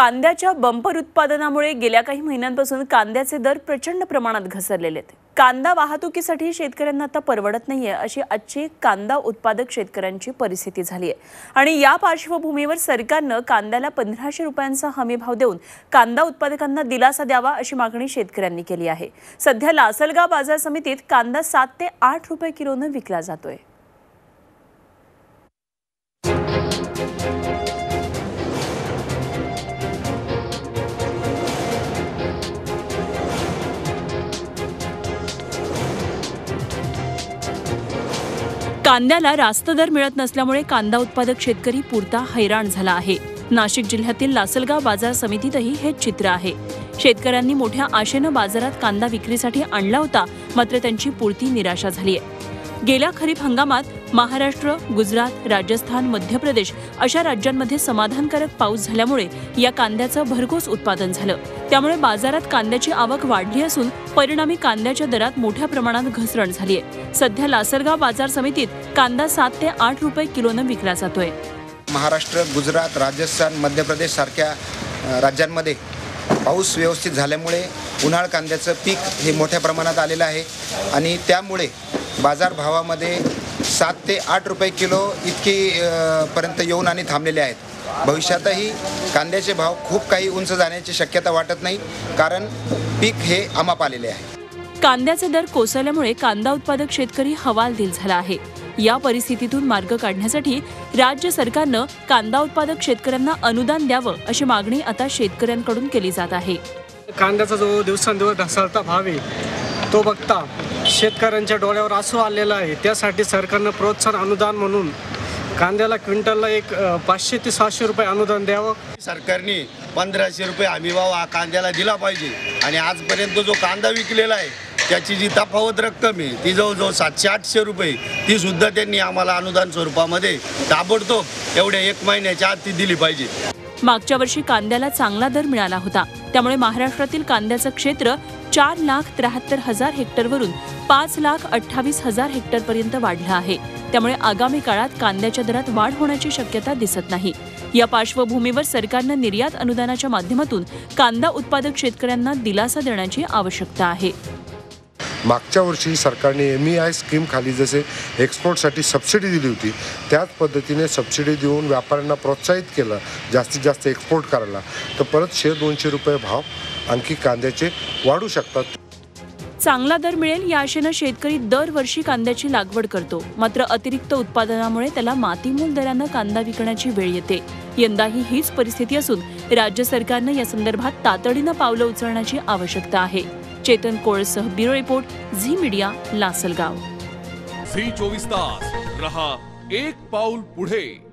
कांद्याच्या बंपर उत्पादनामुळे गेल्या काही महिन्यांपासून कांद्याचे दर प्रचंड प्रमाणात घसरलेले आहेत. कांदा वाहतुकीसाठी शेतकऱ्यांना आता परवडत नाहीये अशी आजची कांदा उत्पादक शेतकऱ्यांची परिस्थिती झाली आहे. आणि या पार्श्वभूमीवर सरकारनं कांद्याला पंधराशे रुपयांचा हमी भाव देऊन कांदा उत्पादकांना दिलासा द्यावा अशी मागणी शेतकऱ्यांनी केली आहे. सध्या लासलगाव बाजार समितीत कांदा सात ते आठ रुपये किलोनं विकला जातोय. कांद्याला रास्त दर मिळत नसल्यामुळे कांदा उत्पादक शेतकरी पुरता हैराण झाला आहे. नाशिक जिल्ह्यातील लासलगाव बाजार समितीतही हेच चित्र आहे. शेतकऱ्यांनी मोठ्या आशेनं बाजारात कांदा विक्रीसाठी आणला होता मात्र त्यांची पुरती निराशा झाली आहे. गेल्या खरीप हंगामात महाराष्ट्र गुजरात राजस्थान मध्य प्रदेश अशा राज्यांमध्ये समाधानकारक पाऊस झाल्यामुळे या कांद्याचं भरघोस उत्पादन झालं. त्यामुळे बाजारात कांद्याची आवक वाढली असून परिणामी कांद्याच्या दरात मोठ्या प्रमाणात घसरण झाली आहे. सध्या लासलगाव बाजार समितीत कांदा सात ते आठ रुपये किलोनं विकला जातोय. महाराष्ट्र गुजरात राजस्थान मध्य प्रदेश सारख्या राज्यांमध्ये पाऊस व्यवस्थित झाल्यामुळे उन्हाळ कांद्याचं पीक हे मोठ्या प्रमाणात आलेलं आहे आणि त्यामुळे बाजारभावामध्ये सात ते आठ रुपये किलो इतकी पर्यंत येऊन आणि थांबलेले आहेत. भविष्यातही कांद्याचे भाव खूप काही उंच जाण्याची शक्यता वाटत नाही कारण पीक हे अमाप आलेले आहे. कांद्याचे दर कोसळल्यामुळे कांदा उत्पादक शेतकरी हवालदिल झाला आहे. या परिस्थितीतून मार्ग काढण्यासाठी राज्य सरकारनं कांदा उत्पादक शेतकऱ्यांना अनुदान द्यावं अशी मागणी आता शेतकऱ्यांकडून केली जात आहे. कांद्याचा जो दिवसांदिवस ढासळता भाव आहे तो बघता शेतकऱ्यांच्या डोळ्यावर आसू आलेला आहे. त्यासाठी सरकारनं प्रोत्साहन अनुदान म्हणून कांद्याला क्विंटलला एक पाचशे ते सहाशे रुपये अनुदान द्यावं. सरकारने पंधराशे रुपये हमीभाव हा कांद्याला दिला पाहिजे. आणि आजपर्यंत जो कांदा विकलेला आहे त्याची जी तफावत रक्कम आहे ती जवळजवळ सातशे आठशे रुपये ती सुद्धा त्यांनी आम्हाला अनुदान स्वरूपामध्ये ताबडतोब एवढ्या एक महिन्याच्या आत ती दिली पाहिजे. मागच्या वर्षी कांद्याला चांगला दर मिळाला होता. त्यामुळे महाराष्ट्रातील कांद्याचं क्षेत्र चार लाख त्र्याहत्तर हजार हेक्टरवरून पाच लाख अठ्ठावीस हजार हेक्टरपर्यंत वाढलं आहे. त्यामुळे आगामी काळात कांद्याच्या दरात वाढ होण्याची शक्यता दिसत नाही. या पार्श्वभूमीवर सरकारनं निर्यात अनुदानाच्या माध्यमातून कांदा उत्पादक शेतकऱ्यांना दिलासा देण्याची आवश्यकता आहे. मागच्या वर्षी सरकारने एम ई आय स्कीम खाली जसे एक्सपोर्टसाठी सबसिडी दिली होती त्याच पद्धतीने सबसिडी देऊन व्यापाऱ्यांना प्रोत्साहित केलं जास्तीत जास्त एक्सपोर्ट करायला. तर परत शे दोनशे रुपये भाव आणखी कांद्याचे वाढू शकतात. चांगला दर मिळेल या आशेनं शेतकरी दरवर्षी कांद्याची लागवड करतो. मात्र अतिरिक्त उत्पादनामुळे त्याला मातीमूल दरानं कांदा विकण्याची वेळ येते. यंदाही हीच परिस्थिती असून राज्य सरकारनं या संदर्भात तातडीनं पावलं उचलण्याची आवश्यकता आहे. Chetan कोळसह bureau report Zee media Lasalgaon. Zee चोवीस तास. रहा एक पाऊल पुढे.